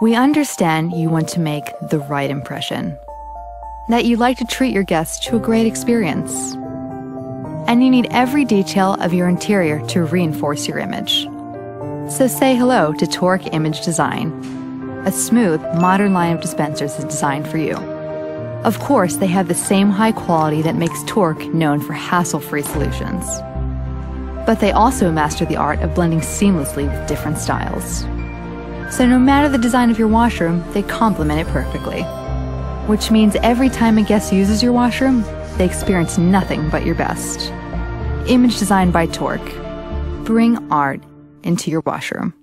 We understand you want to make the right impression, that you like to treat your guests to a great experience, and you need every detail of your interior to reinforce your image. So say hello to Tork Image Design. A smooth, modern line of dispensers is designed for you. Of course, they have the same high quality that makes Tork known for hassle free solutions. But they also master the art of blending seamlessly with different styles. So no matter the design of your washroom, they complement it perfectly. Which means every time a guest uses your washroom, they experience nothing but your best. Image design by Tork. Bring art into your washroom.